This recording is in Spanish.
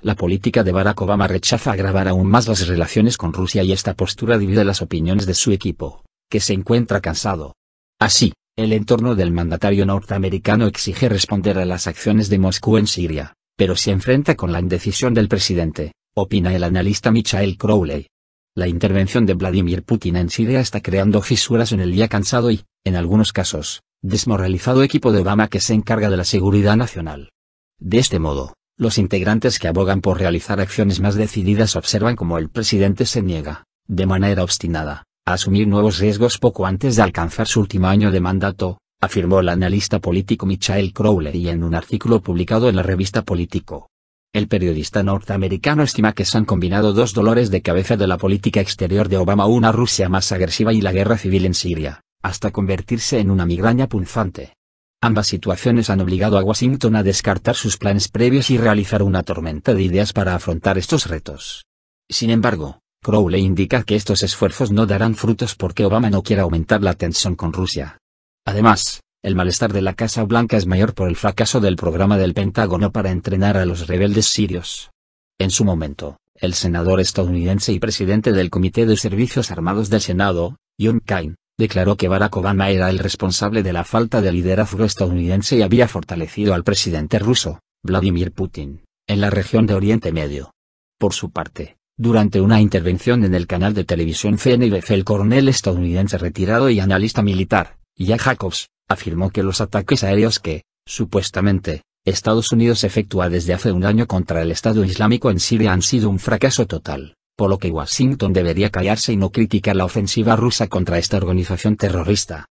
la política de Barack Obama rechaza agravar aún más las relaciones con Rusia y esta postura divide las opiniones de su equipo, que se encuentra cansado. Así, el entorno del mandatario norteamericano exige responder a las acciones de Moscú en Siria, pero se enfrenta con la indecisión del presidente, opina el analista Michael Crowley. La intervención de Vladimir Putin en Siria está creando fisuras en el ya cansado y, en algunos casos, desmoralizado equipo de Obama que se encarga de la seguridad nacional. De este modo, los integrantes que abogan por realizar acciones más decididas observan como el presidente se niega, de manera obstinada, a asumir nuevos riesgos poco antes de alcanzar su último año de mandato, afirmó el analista político Michael Crowley en un artículo publicado en la revista Político. El periodista norteamericano estima que se han combinado dos dolores de cabeza de la política exterior de Obama, una Rusia más agresiva y la guerra civil en Siria, hasta convertirse en una migraña punzante. Ambas situaciones han obligado a Washington a descartar sus planes previos y realizar una tormenta de ideas para afrontar estos retos. Sin embargo, Crowley indica que estos esfuerzos no darán frutos porque Obama no quiere aumentar la tensión con Rusia. Además, el malestar de la Casa Blanca es mayor por el fracaso del programa del Pentágono para entrenar a los rebeldes sirios. En su momento, el senador estadounidense y presidente del Comité de Servicios Armados del Senado, John Cain, declaró que Barack Obama era el responsable de la falta de liderazgo estadounidense y había fortalecido al presidente ruso, Vladimir Putin, en la región de Oriente Medio. Por su parte, durante una intervención en el canal de televisión CNBC el coronel estadounidense retirado y analista militar, Jack Jacobs, afirmó que los ataques aéreos que, supuestamente, Estados Unidos efectúa desde hace un año contra el Estado Islámico en Siria han sido un fracaso total por lo que Washington debería callarse y no criticar la ofensiva rusa contra esta organización terrorista.